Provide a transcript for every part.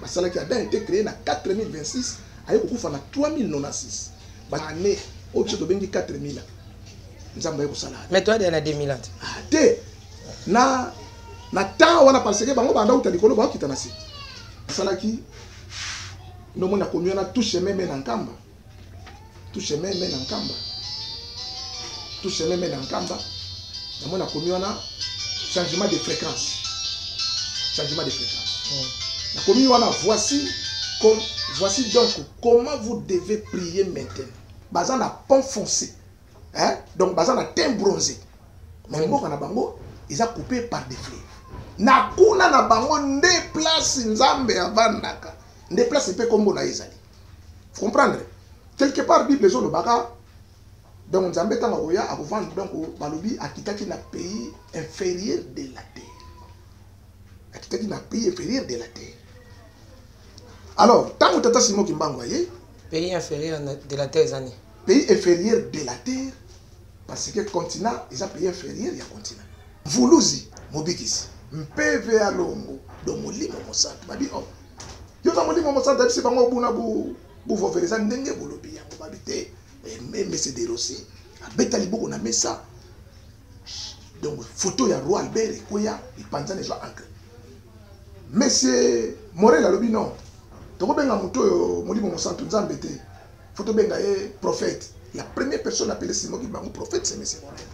basalaki ada ete créé na 4026 aye kokufa na 3096 baane oyo biso tobengi 4000 nzambe aye kosala mais toi na 2000 ah, te na na temps wana parce que bango banda uta likolo bakokita na se asalaki ndomoni akomi wana tout chemin me na nkamba tout chemin mène na nkamba tout chemin mène na nkamba namoni akomi wana changement de fréquence changement de fréquence hmm. nakomi wana voici comme voici donc comment vous devez prier maintenant baza na pont foncé hein? donc baza na teint bronzé mais mboka na bango eza coupé par des fleuves na kuna na bango nde place nzambe avandaka nde place mpe nkombo na ye ezali comprendre quelque part bible ezolobaka donc nzambe ntango akoya akovanda donc balobi akitaki na pays inférieur de la terre akitaki na pays inférieur de la terre alors ntango tata simo kimbangu aye pays inférieur de la terre ezani pays inférieur de la terre parce que continent eza pays inférieur ya continent vuluzi mobikisi mpeve ya longo do molimo mosantu babi o oh, yo na molimo mosantu ayebisi bango buna buvovela eza ndenge bolobi yango babi te mese de rosi abeta liboko na mesa donc foto ya roi albert ekweya epanzana ezwa ankle monsieur morel alobi non tokobenga moto oyo molimo mosantu nzambe te fo tobenga ye prophète la première personne apele simoki bango prophète se monsieur morel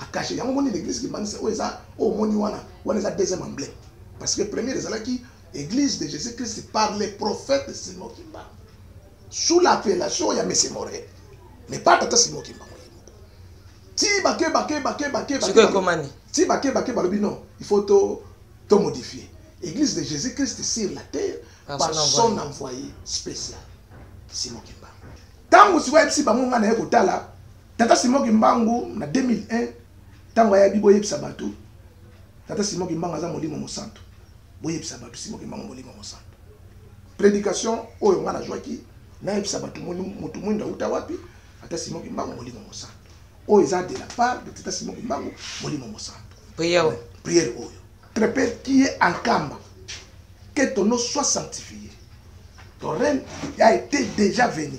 a cache yango moni l'église qui manisa oyo eza oyo oh, moni wana wana eza deuxième emblème parce que première ezalaki église de jésus christ par les prophètes simon kimba sous l'appellation ya mese morel mais pas tata simon kimba moye moko ti bake bake bake bake bake ti bake bake balobi non il faut to to modifier église de jésus christ sur la terre ah, par son envoyé spécial simon kimba ntango sikoyo ayebisi bango ngai naye kotala Tata Simon Kimbangu na 2001 tango ayabi boyebisa bato Tata Simon Kimbangu aza molimo mosantu boyebisa bato Simon Kimbangu molimo mosantu prédication oyo nga nazwaki nayebisa bato moto mwinda auta wapi Tata Simon Kimbangu molimo mosantu oyo eza de la part de Tata Simon Kimbangu molimo mosantu prière prière oyo très peu qui est en kamba que ton nom soit sanctifié ton règne a été déjà venu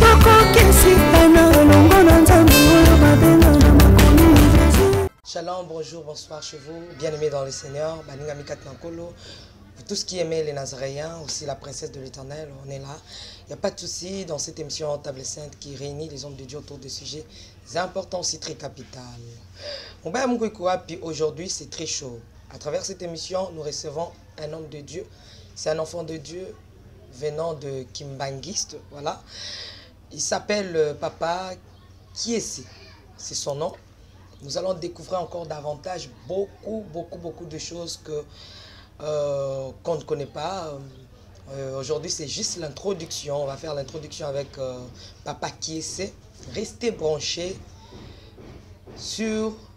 tokokesika na longo na nzambe oyo mabenga na makomi jésus shalom bonjour bonsoir chez vous bien aimé dans le seigneur baninga mikati na nkolo tout ce qui aimait les Nazaréens, aussi la princesse de l'éternel, on est là. Il n'y a pas de souci dans cette émission en Table Sainte qui réunit les hommes de Dieu autour de sujets importants, aussi très capital. Puis aujourd'hui, c'est très chaud. À travers cette émission, nous recevons un homme de Dieu. C'est un enfant de Dieu venant de Kimbangiste, voilà. Il s'appelle euh, Papa Kiesi, c'est son nom. Nous allons découvrir encore davantage beaucoup, beaucoup, beaucoup de choses que euh, qu'on ne connaît pas. Euh, euh, aujourd'hui, c'est juste l'introduction. On va faire l'introduction avec Papa essaie. Restez branchés sur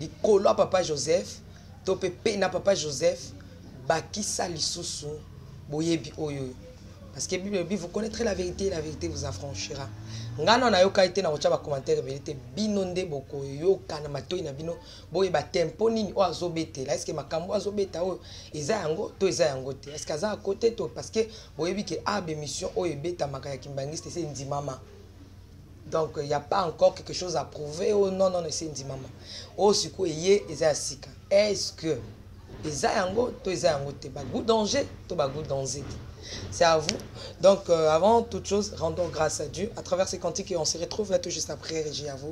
likolo ya papa joseph to mpe mpe na papa joseph bakisa lisusu boyebi oyo parce que bible elobi vous connaîtrez la vérité la vérité vous affranchira ngai nao nayokaki te nakotya bacommentaire ebele te bino nde bokoyoka na matoi na bino boyeba tempo nini oyo azobetela eske makambo oyo azobeta oyo eza yango to eza yango te eske aza ya kote to parce que boyebi ke ab ah, émission oyo ebetamaka ya kimbangiste ese endimama donc il n'y a pas encore quelque chose à prouver oh non non esi endimama oyo oh, sikoyo eye eza ya sika est ce que eza yango to eza yango te bagout danger to bagout danger te c'est à vous donc euh, avant toute chose rendons grâce à dieu à travers ces cantiques et on se retrouve là tout juste après régie à vous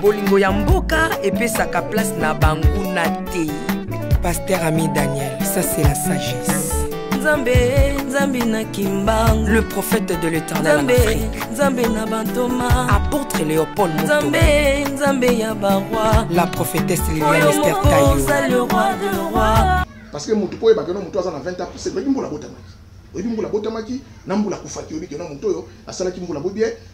bolingo ya mboka epesaka place na banguna te pasteur ami daniel ça c'est la sagesse nzambe nzambe na kimbangu le prophète de l'éternel en afrique nzambe na bantoma apôtre léopold nzambe nzambe ya baroi la prophétesse liliane ester tayo parce que motu koyebaka no motu aza na 20 ans puse oyebi mbula abotamaki oyebi mbula abotamaki na mbula akufaki oyebi kena motu oyo asalaki mbula boye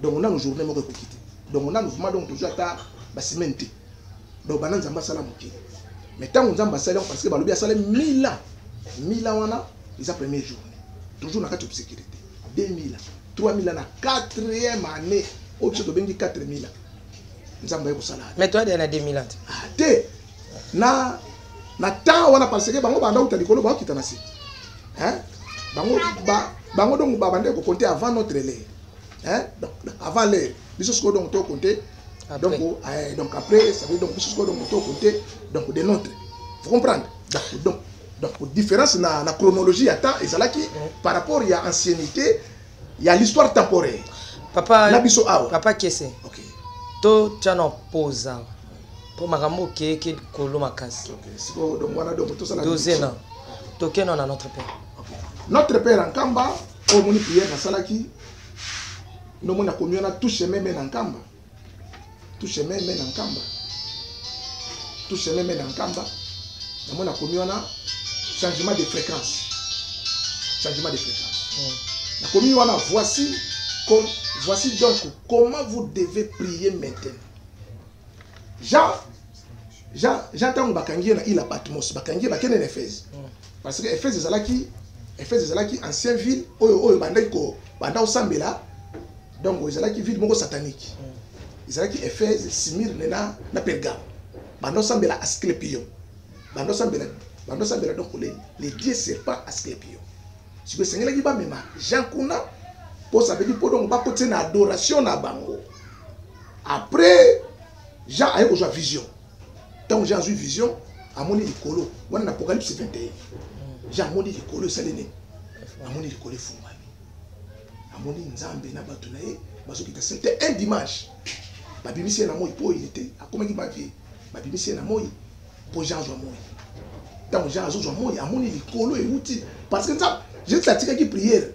donc nanu journée moko ekoki te donc nanu vrima donc tozwi ata basimene te donc banda nzambe asala mokili mais ntango nzambe asali yango parce que balobi asala mila mila wana eza premier journée toujours na kati obsécurité 2000 3000 na 4e année oyo biso tobengi 4000 nzambe aye kosala mais toyadela na 2000 te ah, te na na temps wana parce que bango banda uta likolo baokita na se bango bango donc babandaki kokonte avant notre lere hein donc avant l'heure biso sikoyo donc to compter donc eh, donc après ça veut donc biso sikoyo donc to compter donc de notre vous comprenez donc donc donc différence na na chronologie ya temps ezalaki par rapport ya ancienneté ya l'histoire temporaire papa na biso awa papa kese okay. to tya na pose awa mpo makambo okeyeke likolo makasi doze na tokenda na notre père notre père ankamba oyo omoni priere nasalaki nde omoni akomi wana touche meme na nkamba touche meme na nkamba touche meme na nkamba namoni akomi wana changement de fréquence changement de fréquence hmm. nakomi wana voici comme voici donc comment vous devez prier maintenant genre jean jean ntango bakangi ye na ile ya patmos bakangi ye bakende na ephèse mm. parce que ephèse ezalaki ephèse ezalaki ancien ville oyo oyo bandaki kobanda kosambela donc ezalaki ville moko satanique mm. ezalaki ephèse simirne na, na pergame banda osambela asclepio banda osambela banda osambela donc le, le dieu serpent asclepio siko esengelaki bamema jean kuna mpo sabeli mpo donc bakotise na adoration na bango après jean aye kozwa vision ntango jean azwi vision amoni likolo wana na apocalypse 21 jean amoni likolo esali nini amoni likolo efungwami amoni nzambe na bato na ye bazokita c'était un dimanche babimisi ye na moi mpo ye te akomaki bavie babimisi ye na moi mpo jean azwa moi ntango jean azozwa moi amoni likolo euti parce que nzambe jesus atikaki priere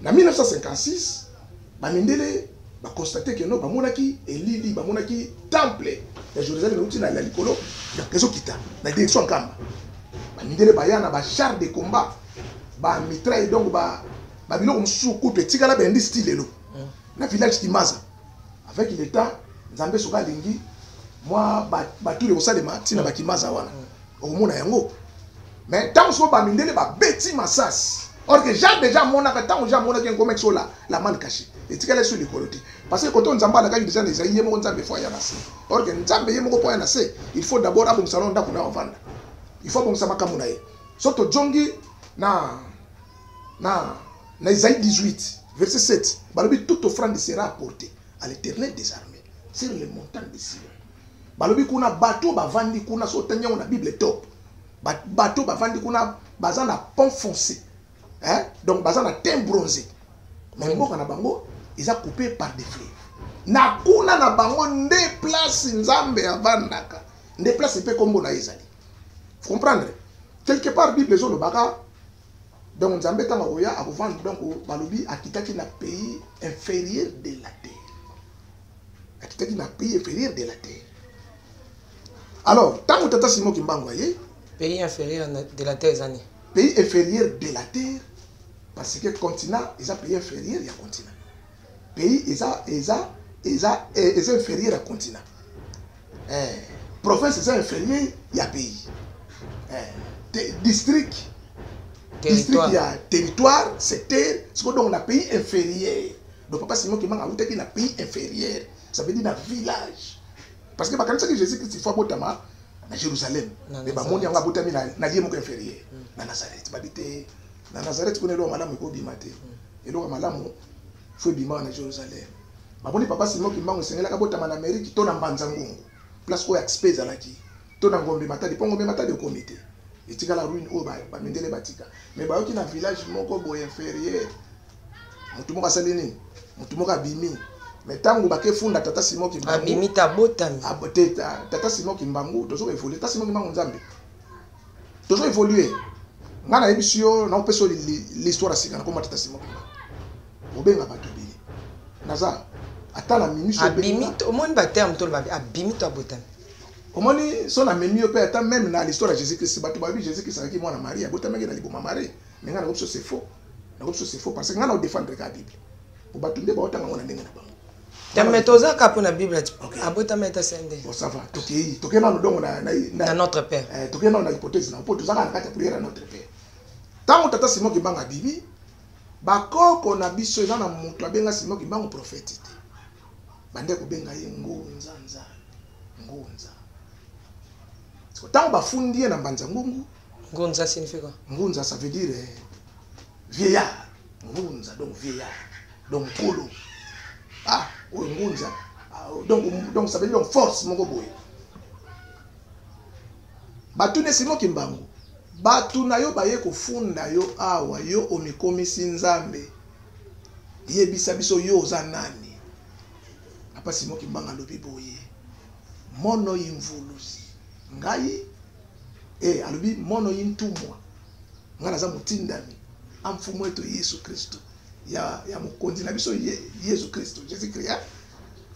Na 1956, ba mindele ba constate que non, bamonaki elili, bamonaki temple ya Jerusalem euti na likolo ezokita na direction ya Nkamba. Ba mindele baya na ba chars de combat, ba mitraille donc ba ba biloko mosusu kutu etikala ba indice ti lelo mm. na village Kimaza. Avec l'État, Nzambe soka alingi mwa batuli ekosalema ntina bakimaza wana okomona yango mais ntango soko bamindele babeti masasi or que jean déjà amonaka ntango jean amonaki enkoma so la, la mal caché etikala so likolo te parce que koto nzambe alakaki déjà na ezali ye moko nzambe fo aya na se or que nzambe ye moko mpo aya na se il faut d'abord abongisa nao ndako nayo avanda il faut abongisa makambo na ye so tojongi na na na ezali 18 verset 7 balobi toute offrande sera apportée à l'éternel des armées sur le montant de sion Balobi kuna bato oyo bavandi kuna soki otangi yango na Bible top bato oyo bavandi kuna baza na pont foncé hein? donc baza na teint bronzé mais mboka na bango eza coupé par des fleuves na kuna na bango nde place nzambe avandaka nde place mpe nkombo na ye ezali comprendre quelque part bible ezolobaka donc nzambe ntango akoya akovanda donc balobi akitaki na pays inférieur de la terre akitaki na pays inférieur de la terre alors ntango tata simo kimbangu aye pays inférieur de la terre ezani pays inférieur de la terre parce que continent eza pays inférieur ya continent pays eza eza eza eh, eza inférieur ya continent eh, province eza inférieur ya pays eh, district district ya territoire secteur sikoyo donc na pays inférieur Donc papa Simon Kimanga awutaki na pays inférieur, ça veut dire na village. Parce que bakanisaki Jésus-Christ il faut abotama na Jérusalem. Mais bamoni yango abotami na na lieu moko inférieur. Hmm. Na Nazareth babi te. Na Nazareth kuna eloko malamu ekobima te. Hmm. Eloko malamu faut ebima na Jérusalem. Bamoni papa Simon Kimbangu esengelaka abotama na Amérique to na Mbanza Ngungu. Place oyo expe ezalaki. To na Ngombe Matadi, mpo Ngombe Matadi okomi te. Etikala ruine oyo bamindele batika. Mais bayoki na village moko boye inférieur. motu moko asali nini motu moko abimi me ntango bakefunda tata simon kimbanguabimi te abotami ah, te tata simon kimbangu tozo évolue tata simon kimbangu nzambe tozo évolue ngai nayebisi yo nakopesa yo l'histoire ya sika nakoma tata simon kimbangu obenga bato ebele naza ata na mimi abimi omoni baterme toloba abimi to abotami omoni so na mimi yo mpe ata meme na l'histoire ya jésus christ bato bayebi jésus christ azalaki mwana marie abotamaki na liboma marie me ngai nakobiso c'est faux yango biso c'est faux parce que ngai na odefendre kaka bible po bato nde baotanga yango na ndenge na bango yambe toza ka mpo na bible ti abotama eta sende osava tokei tokei nano dongo na notre père eh, tokei nano na hypothèse na mpo tozaka na kati ya priere ya notre père ntango tata simon kibanga abibi bakoko na biso eza na moto abenga simon kimbangu profete te bande kobenga ye ngunza nzambe ngunza ntango bafundi ye na mbanza ngungu Ngunza signifie quoi? Ngunza ça veut dire eh, vieillard. Ngunza donc vieillard. Donc kolo. Ah, oyo ngunza. Ah, donc donc ça veut dire donc force moko boye. Batuna Simon Kimbangu. Batuna yo baye kofunda yo awa yo omikomisi Nzambe. Yebisa biso yo oza nani? Papa Simon Kimbangu alobi boye. Mono imvuluzi. Ngai e alobi mono ye ntumwa ngai naza motindami a mfumu wetu yesu kristu ya, ya mokonzi na biso ye, yesu kristu jesus kristu ya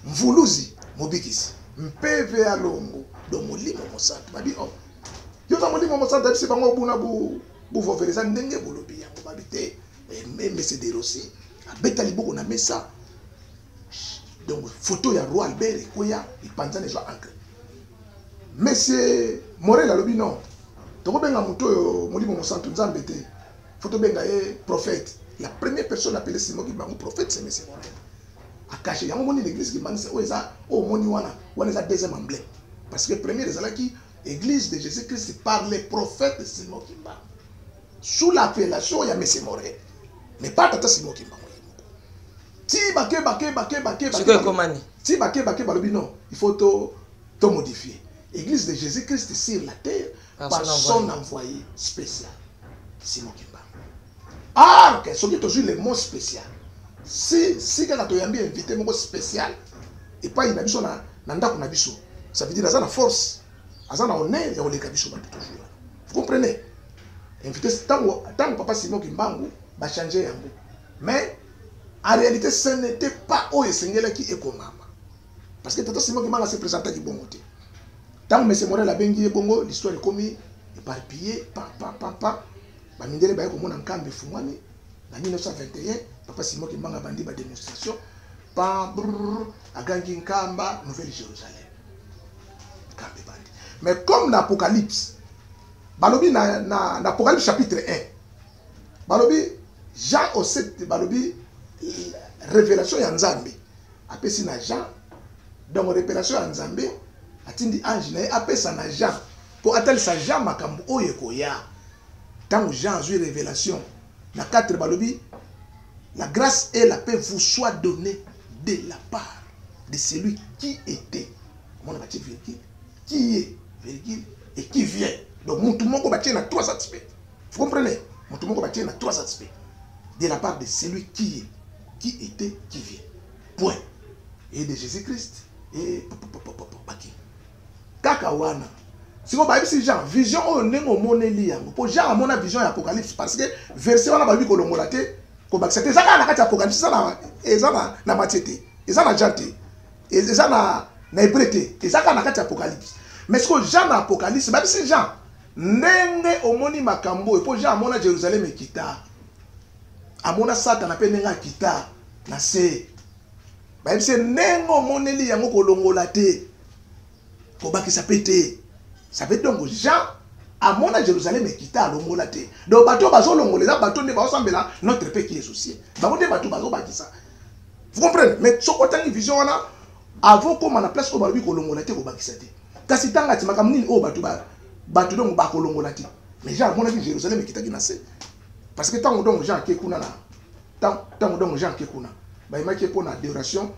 mvuluzi mobikisi mpeve ya longo do molimo mosantu babi o oh, yo na molimo mosantu abisi bango buna buvovela eza ndenge bolobi yango babi te emese de rosi abeta liboko na mesa donc foto ya roi albert ekoya epanzana ezwa ankle monsieur morel alobi non tokobenga moto oyo molimo mosantu nzambe te fo tobenga ye prophète la première personne apele simo kimbangu prophète c'est monsieur morel akache yango omoni l'église kimbanise oyo eza oyo omoni wana wana eza deuxième emblème parce que première ezalaki église de jésus christ par les prophètes simo kimbangu sous l'appellation ya monsieur morel mais pas tata simo kimbangu ti bakeba keba keba keba sikoyo ekomani ti bakeba keba lobi non il faut to to modifier église de Jésus Christ sur la terre par son envoyé spécial Simon Kimba ah ok soki tozwi le mot spécial si si kaka toyambi invité moko spécial epai na biso na na ndako na biso ça veut dire aza na force aza na honneur ya koleka biso bato toujours wana vous comprenez invité ntango ntango papa simon kimbangu bachange yango mais En réalité, ce n'était pas oyo esengelaki ekomama. Parce que Tata Simon Kimanga se présentaki bongo te. Ntango Mese Morel abengi ye bongo, l'histoire ekomi éparpillée, pa pa pa pa. Bamindele baye komona nkambi efungwami na 1921, Papa Simon Kimanga abandi ba démonstration, pa brrr, agangi Nkamba, Nouvelle Jérusalem. Nkambi ebandi. Mais comme na Apocalypse, balobi na, na, na Apocalypse chapitre 1, balobi jean osepte balobi révélation ya nzambe apesi na jean donc révélation ya nzambe atindi ange na ye apesa na jean mpo atalisa jean makambo oyo ekoya ntango jean azwi révélation na 4 balobi la grâce et la paix vous soit donné de la part de celui qui était omona batie virgule qui est virgule et qui vient donc mutu moko batie na 3 aspect Vous comprenez Moto moko batie na trois aspects de la part de celui qui est, qui était, qui vient. Point. Et de Jésus-Christ et baki. Kaka wana. siko bayebisi jean vision oyo ndenge omoneli yango mpo jean amona vision ya apocalypse parce que verset wana bayebi kolongola te kobakisa te eza kaka na kati ya apocalypse eza na matie te eza na jean te eza na hebreu te eza kaka na kati ya apocalypse mais sikoyo jean na apocalypse babisi jean Ndenge omoni makambo oyo, mpo Jean amona Jerusalem ekita, amona Satana mpe ndenge akita na se. Bayebisi ye ndenge omoneli yango kolongola te, kobakisa mpe te. Ça veut donc Jean amona Jerusalem ekita alongola te. Donc bato oyo bazolongola eza bato nde baosambela notre mpe qui est soucie. Bango nde bato bazobakisa. Vous comprenez? Mais soki otangi vision wana Avant okoma na place oyo balobi kolongola te kobakisa te. Kasi tanga ti makambo nini oyo bato ba bato donc bakolongola te. Mais Jean amonaki Jerusalem ekitaki na se. Parce que ntango donc Jean ake kuna na ntango donc Jean ake kuna bayemaki ye mpo na adoration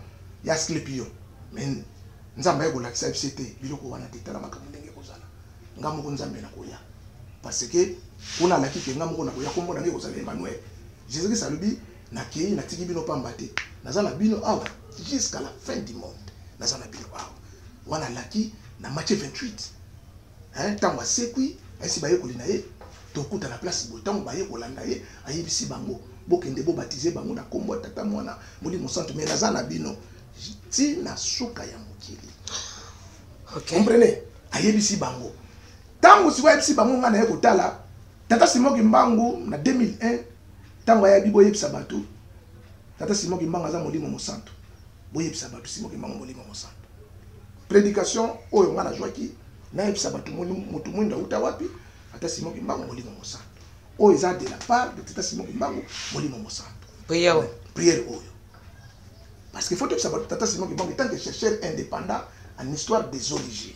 ya Asclepion. Mais Nzambe aye kolakisa biso ete biloko wana te tala makambo ndenge ekozala. Nga moko Nzambe nakoya. Parce que kuna alaki ke nga moko nakoya kombo na ngai ekozala Emmanuel. Jésus-Christ alobi nakeyi natiki bino pamba te naza na bino awa jusqu'à la fin du monde naza na bino awa wana alaki na matye 28 ntango asekwi ayesi bayekoli na ye tokuta na place boye ntango baye kolanda ye ayebisi bango bokende bobatize bango na nkombo ya tata mwana molimo santu me naza na bino ti na suka ya mokili okay. comprene ayebisi bango ntango sikoyo ayebisi bango ngai naye kotala tata simoki mbangu na 2001 Tango ayabi boyebisa batu tata Simon Kimbangu aza molimo mosantu boyebisa batu Simon Kimbangu molimo mosantu predication oyo nga nazwaki nayebisa batu mutu mwinda uta wapi tata Simon Kimbangu molimo mosantu oyo eza de la part de tata Simon Kimbangu molimo mosantu prière prière oyo parce que faut toyebisa batu tata Simon Kimbangu etant que chercheur indépendant en histoire des origines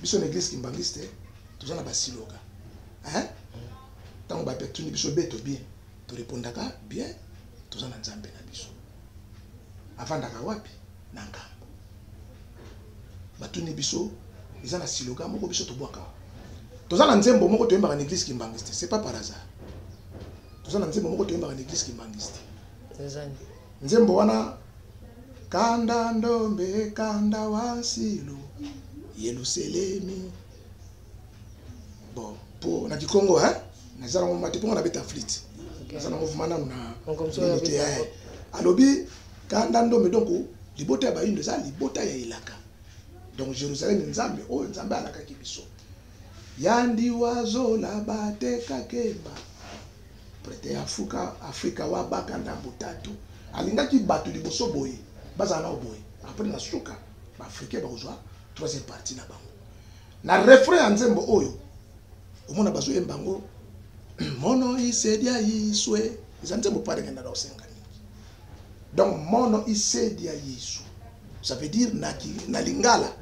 biso na eglise kimbanguiste toza na basiloga ntango bato batuni biso beto bien torepondaka bien toza na nzambe na biso avandaka wapi na ngambo batuni biso eza na siloga moko biso tobwaka toza na nzembo moko toyembaka na eglise kimbanguiste c'est pas par hasard toza na nzembo moko toyembaka na eglise kimbanguiste Nzembo wana kanda ndombe kanda wansilo yeluselemi bon po na kikongo hein naza nango mate mpo nga nabeta flite naza nango vraimen nanu na limite eh. alobi kanda ndombe donc libota ya bayindo eza libota ya elaka donc jérusalem nzambe oyo nzambe alakaki biso yandi wazola batekakemba Prete ya Afrika, Afrika wa baka ndambo tatu alingaki bato liboso boye bazala nao boye apres na suka baafricain bakozwa troisième partie na bango na refrain ya nzembo oyo omona bazoyemba yango mono isedia yiswe eza nzembo mpo alingenda na osenga mingi donc mono isedia yiswe ça veut dire na, na lingala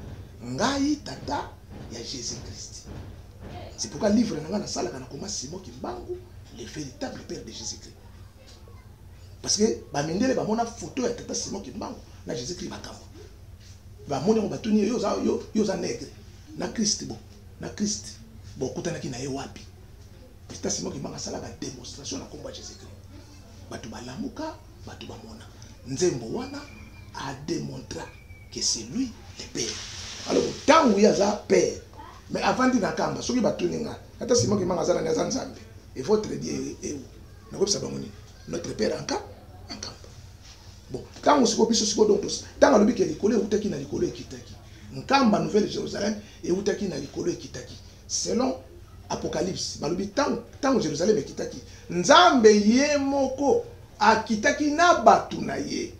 ngai tata ya jésus christ C'est pourquoi livre na nga na salaka na koma Simon Kimbangu, le véritable père de Jésus-Christ. Parce que ba mindele ba mona photo ya tata Simon Kimbangu na Jésus-Christ makambo. Ba mona ba tuni yo za yo yo za nègre na Christ bo na Christ bo kutanaki na ye wapi? Tata Simon Kimbangu asalaka démonstration na kombo ya Jésus-Christ. Bato balamuka bato bamona nzembo wana a demontra que c'est lui le père alors ntango ye aza père mais avandi na kamba soki batuni nga ata sima kimanga aza nani aza nzambe e votre die eu nakobisa bango nini notre père anka ankamba bon ntango siko biso siko donc ntango alobi ke likolo eutaki na likolo ekitaki nkamba nouvelle jérusalem eutaki na likolo ekitaki Selon Apocalypse, balobi tango tango Jerusalem ekitaki, Nzambe ye moko akitaki na bato na ye,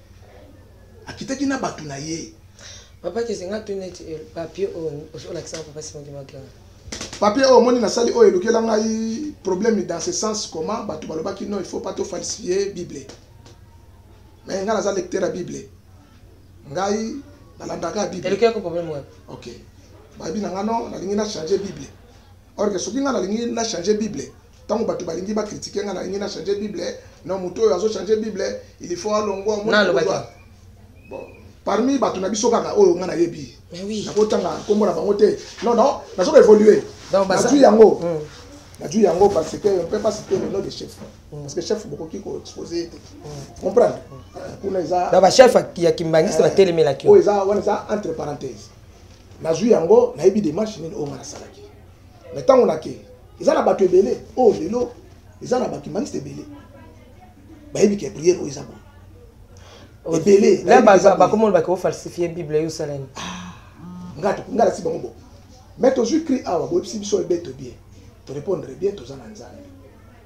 akitaki na bato na ye. Papa kisi nga tuni ete eh, papier oyo oh, ozolakisaka papa Simon Kimagera papier oyo oh, omoni nasali oyo oh, elukela ngai problème dans ce sens comment bato balobaki non il faut pas tofalsifie bible mais nga naza lecteur ya bible ngai nalandaka bible eluki yako problème wapi ok bayebi na nga non nalingi na changer bible or que soki nga nalingi na changer bible ntango bato balingi bakritike nga nalingi na changer bible non moto oyo azo changer bible il faut alongwa omonaa bon parmi bato na biso kaka oyo nga nayebi nakotanga nkombo na bango te non non nazo baévolue nazwi yango hmm. nazwi yango parce que on peut pas citer le nom de chef Mm, parce que chef bokoki ko exposer ete mm. comprendre mm. kuna eza na bachef ya kimbangiste eh, batelemelaki oyo eza wana eza entre parenthèse nazwi yango nayebi démarche nini oyo nga nasalaki me ntango nake eza na bato ebele oyo oh, lelo eza na bakimbangiste ebele bayebi ke priere oyo eza boye oh, ebele bakomona bake ofalsifie bible yo osalani ah, nga nasi bango bo me tozwi cri awa boyebisi biso ebeto bien torepondre bien toza na nzambe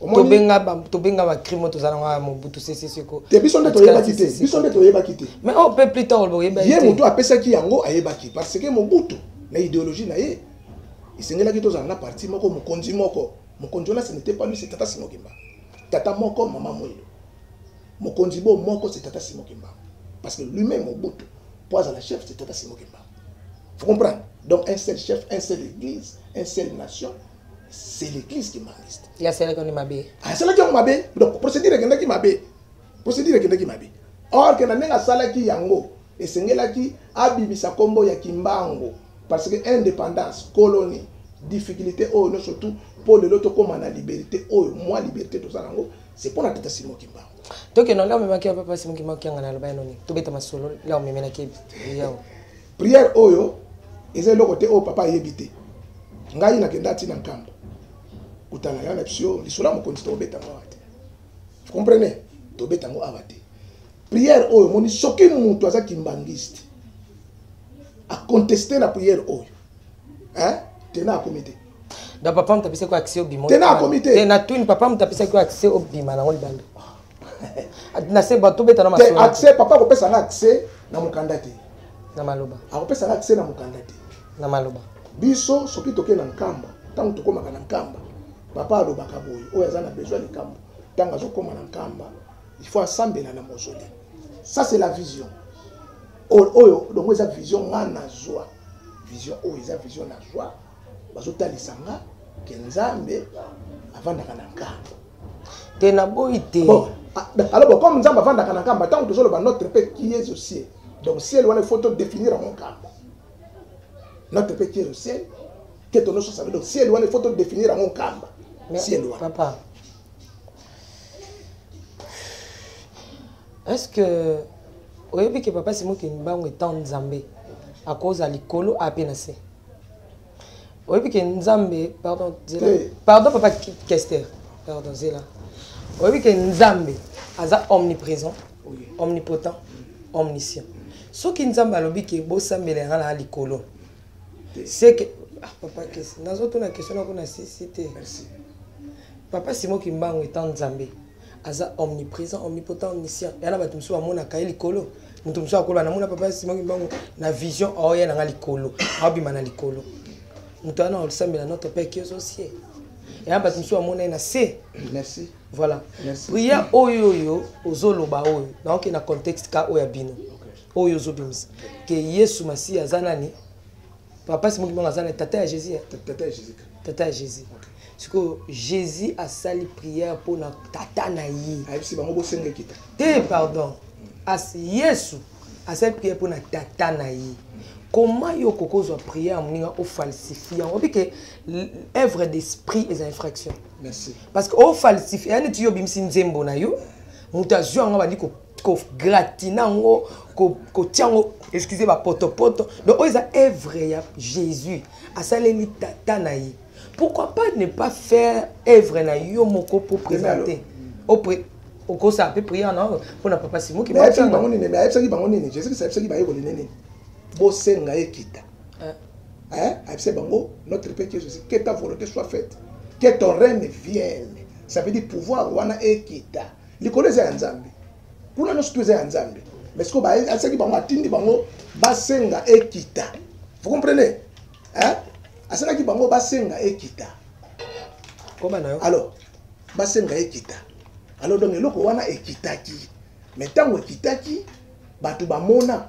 tobenga tobenga ba crime toza nango ya mobutu sese seko te biso nde toyebaki te biso nde toyebaki te mais oh pe plus tard oyebaki ye moto apesaki yango ayebaki parce que mobutu na idéologie na ye esengelaki tozala na parti moko mokonzi moko mokonzi wana ce n'était pas lui c'est tata Simon Kimba tata moko mama moyindo mokonzi bo moko c'est tata Simon Kimba parce que lui-même mobutu po azala chef c'est tata Simon Kimba vous comprenez donc un seul chef un seul église un seul nation c'est l'église qui mangiste ya seleko ni mabe asalaki ah, yango mabe donc procédure ekendaki mabe procédure ekendaki mabe or que na ndenge asalaki yango esengelaki abimisa nkombo ya kimbango parce que indépendance colonie difficulté oyo nyonso tout mpo lelo tokóma na liberté oyo mwa liberté toza nango c'est mpo na tata simo kimbango tokenda nde omemaki ya papa simo kimbango kianga na aloba yanoni tobeta masolo la omemelaki yawo prière oyo eza eloko te oyo papa ayebi te ngai nakenda ti na nkambo kutana ya na biso lisolo ya mokonzi tokobeta yango awa te comprenez tobeta yango awa te prière oyo omoni soki moto aza kimbangiste akonteste na prière oyo tena akomi te donc papa moto apesaki accès obima tena akomi te te natuni papa moto apesaki accès obima nango libanda na se bato obeta na masolo accès papa akopesa nga accès na mokanda te na maloba akopesa nga accès na mokanda te na maloba biso soki tokei na nkamba ntango tokomaka na nkamba papa alobaka boye oyo aza na besoin ya likambo ntango azokoma na nkamba il faut asambela na mozole ça c'est la vision oyo longo eza vision nga nazwa vision oyo eza vision nazwa bazotalisa nga ke nzambe avandaka na nkamba te naboyi te bon, ah, alors bon, comme nzambe avandaka na nkamba ntango tozoloba notre pe kies au ciel donc ciel wana ifo todefinir yango nkamba notre pe kies au ciel ke tonososana donc ciel wana ifo todefinir yango nkamba ciel wana papa est ce que oyebi ke papa simoke mibango etant nzambe akozala likolo ape na se oyebi ke nzambe pardon zela hey. pardon papa kester pardon zela oyebi ke nzambe aza omniprésent oui. omnipotent mm. omniscient soki nzambe alobi ke bosambela yanga na likolo seke ah, papa kesi nazotuna question nako na sisi te papa simo kimbangu etant nzambe aza omniprésent omnipotent omniscient yana bato mosusu bamonaka ye likolo moto mosusu akolo anamona papa ya simaki mbango na vision aoya nanga likolo aobima na likolo moto wana osambela notre père qui ozosie yana bato mosusu bamona ye na se merci voilà prière oyo oyo ozoloba oyo naoke na contexte ka oyo ya bino oyo ozobimisa ke yesu masiya aza nani papa simoki mbango aza na tata ya jésus tata ya jésus tata ya jésus okay. sikoyo jésus asali prière mpo na tata na ye ayebisi bango bosenga ekita te pardon As, yesu asali prière mpo na tata na ye comment yo okoki ozwa prière moninga ofalsifie yango obi ke œuvre d'esprit eza infraction Merci. parce que ofalsifie ya neti yo obimisi nzembo na yo moto azwi yango abandi kogratine yango kotia yango excuse bapotopoto donc oyo eza evre ya jésus asaleli tata na ye pourquoi pas ne pas faire evre na yo moko po présente okosala mpe priere na yo mpo na papa simoki bango nini me ayebisaki bango nini jésus kristo ayebisaki bayekoli ne nini bosenga ekita eh. ayebisaki bango notre père jésus que ta volonté soit faite que ton règne vienne ça veut dire pouvoir wana ekita likolo eza ya nzambe kuna nyonso tu eza ya nzambe mais sikoyo asaki bango atindi bango basenga ekita vous comprenez hein? asalaki bango basenga ekita alors basenga ekita alors donc eloko wana ekitaki mais ntango ekitaki bato bamona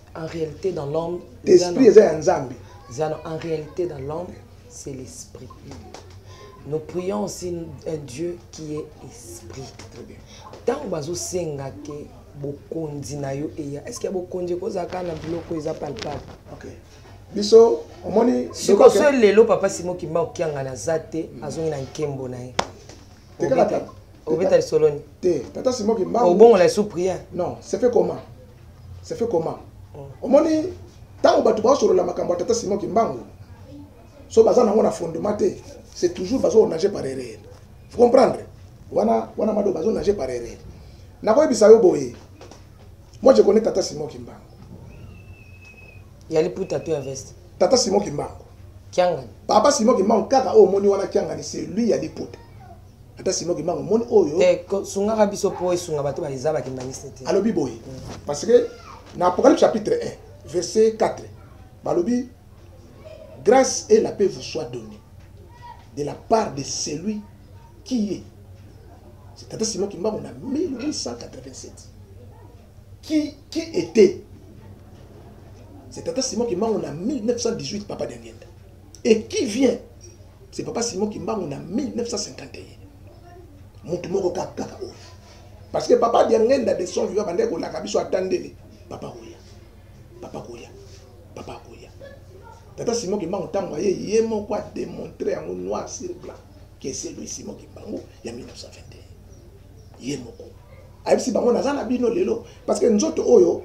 en réalité dans l'homme esprit eza ya nzambe zano en réalité dans l'homme c'est l'esprit nous prions aussi un dieu qui est esprit ntango bazosenga ke bokonzi na yo eya est ce que ya bokonzi ekozala kaka na biloko eza palpable okay. biso omoni siko so lelo papa simo kimba okianga naza te mm. azongi na nkembo na ye obeta lisolo ni te tata simo kimba obongola esu prière non c'est fait comment ça fait comment omoni ntango bato baosolola makambo ya tata simo kimbangu so baza nango na fondement te c'est toujours bazo nager par erreur vous comprendre wana wana mado bazo nager par erreur nakoyebisa yo boye moi je connais tata simo kimbangu ya liputa to ya veste tata simo kimbangu kiangani papa simo kimbangu kaka oyo omoni wana kiangani c'est lui ya liputa ata simo kimbangu moni oyo te sungaka biso mpo esunga bato baeza bakimbaniste te alobi boye mm. parce que na apocalypse chapitre 1 verset 4 balobi grâce et la paix vous soit donnée de la part de celui qui est c'est ata simo kimbangu na 1887 qui, qui était c'est ata simo kimbangu na 1918 papa dengenda et qui vient c'est papa simon kimbangu na 1951 mutu moko kaka kaka oyo parce que papa diangenda de son vivant bandaki kolaka biso ata ndele papa koya papa koya papa koya tata simon kimbangu ntango aye ye moko ademontre yango noir sur blanc que c'est lui simon kimbangu ya 1921 ye moko ayebisi bango naza na bino lelo parce que nzoto oyo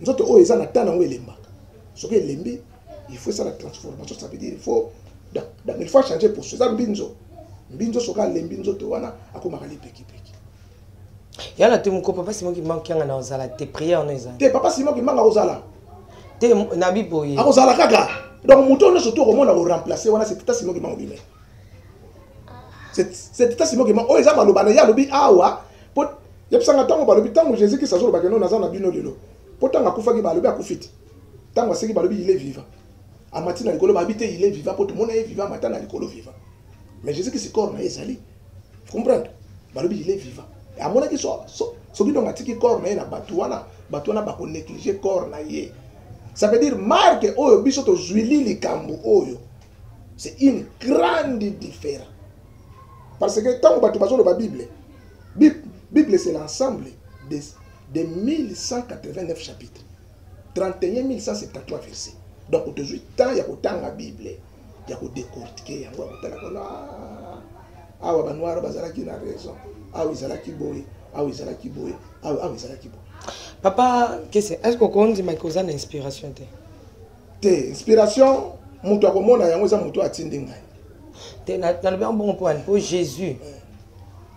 nzoto oyo eza na ntango yango elembaka soki elembi il faut esala transformation ça veut dire il faut donc il faut changer poso eza mbinzo mbinzo soki alembi nzoto wana akomaka lipekipeki ya na te moko papa simon kimbangu kianga na ozala te prière no eza te papa simon kimbangu akozala te na biboye akozala kaka donc moto oyo nyonso to okomona koremplace wana c'est tata simon kimbangu bime c'est tata simon kimbangu oyo eza maloba na ye alobi awa po yebisanga ntango balobi ntango jésus krist azolobaka no naza na bino lelo po ntango akufaki balobi akufi te ntango aseki balobi il est vivant amati na likolo babi te il est vivant mpo tomona ye vivant amata na likolo vivant mais jésus kisi corps na ye ezali comprendre balobi il est vivant amonaki soki ndongo atiki corps na ye na bato wana bato wana bakonéglige corps na ye ça veut dire marke oyo biso tozwili likambo oyo c'est une grande différence parce que ntango bato bazoloba bible bible c'est l'ensemble de, de 1189 chapitres 31173 verset donc tozwi temps ya kotanga bible ya kodecortike yango ya kotala kola ah, awa banoir bazalaki na raison awa ezalaki boye awa ezalaki boye awa ezalaki boye papa kese est ce que okondima ke oza na inspiration te te inspiration moto akomona yango eza moto atindi ngai te nalobi yango bongo mpo wani mpo jésus eh.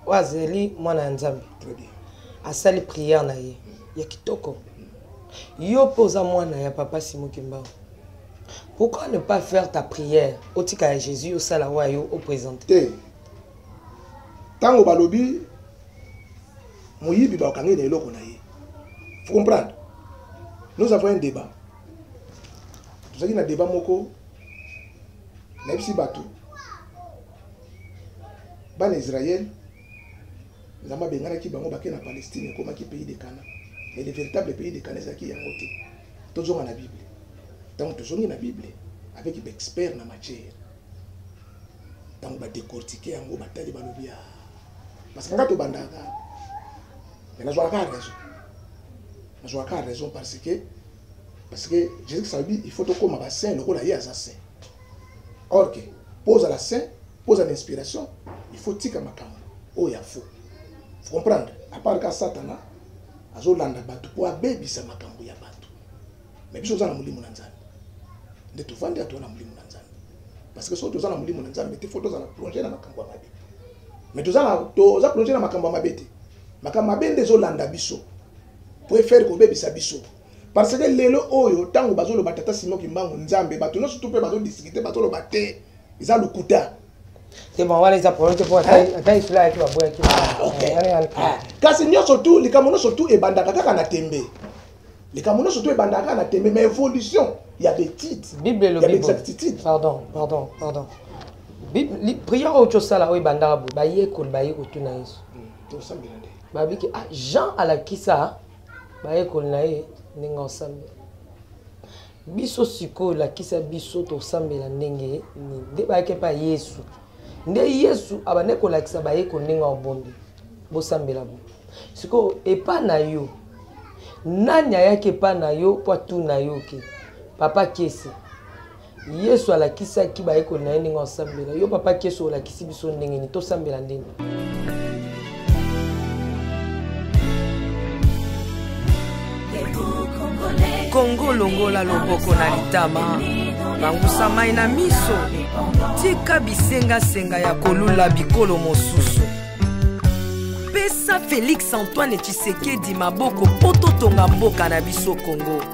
oyo azali mwana ya nzambe asali prière na ye ya kitoko yo mpe oza mwana ya papa simo kimbangu pourquoi ne pas faire ta prière otika ya jésus osala oyo ayo oprésente te ntango balobi moyibi bakangi na eloko na ye vous comprendre nous avons un débat tozalaki na débat moko nayebisi bato bana israele Nzambe abenganaki bango bake na Palestine, ekomaki pays de Cana. Mais le véritable pays de Cana ezalaki yango te. Tozonga na Bible. Ntango tozongi na Bible avec baexpert na matière, ntango badecortike yango batali balobi ya ah. parce que nga tobandaka mais nazwaka kaka raison nazwaka kaka raison parce que parce que jésus kristo alobi il faut tokóma basaint lokola ye aza saint or que mpo ozala saint mpo ozala na inspiration il faut tika makambo oyo ya faux faut comprendre à part ka satana azolanda bato mpo abebisa makambo ya bato mais biso oza na molimo na nzambe nde tovandi ato na molimo na nzambe parce que soki toza na molimo na nzambe te fo tozala plonge na makambo ya mabe mais toza plonge na makambo ya mabe te makambo mabe nde ezolanda biso mpo efere kobebisa biso Parce que lelo oyo tango bazo loba tata Simon Kimbangu Nzambe bato nyonso tout pe bazo discuter bazo loba te eza lokuta. C'est bon wana eza problème te po ata hein? isula yaki baboya ki. Ah OK. Ah, kasi nyonso tout likambo nyonso tout ebandaka kaka na tembe. Likambo nyonso tout ebandaka kaka na tembe mais évolution ya betite. Bible elobi. Ya exactitude. Pardon, pardon, pardon. Prière oyo tosala oyo ebandaka boye bayekoli baye kotuna Yesu. Hmm, tosambela nde. Babiki ah Jean alakisa bayekoli na ye ndenge osambela biso sikoyo lakisa biso tosambela ndenge nini nde bayaki epa yesu nde yesu abandaki kolakisa bayekoli ndenge obonde bosambela bo sikoyo epa na yo nani ayaki epa na yo mpo atuna yo ke papa kese yesu alakisaki bayekoli na ye ndenge osambela yo papa kesu olakisi biso ndenge nini tosambela ndenge kongo longola loboko na litama bangusa mai na miso tika bisengasenga ya kolula bikolo mosusu pesa felix antoine tshisekedi maboko mpo totonga mboka na biso kongo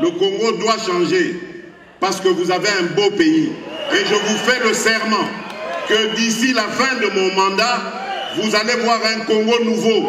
Le Congo doit changer parce que vous avez un beau pays. Et je vous fais le serment que d'ici la fin de mon mandat, vous allez voir un Congo nouveau,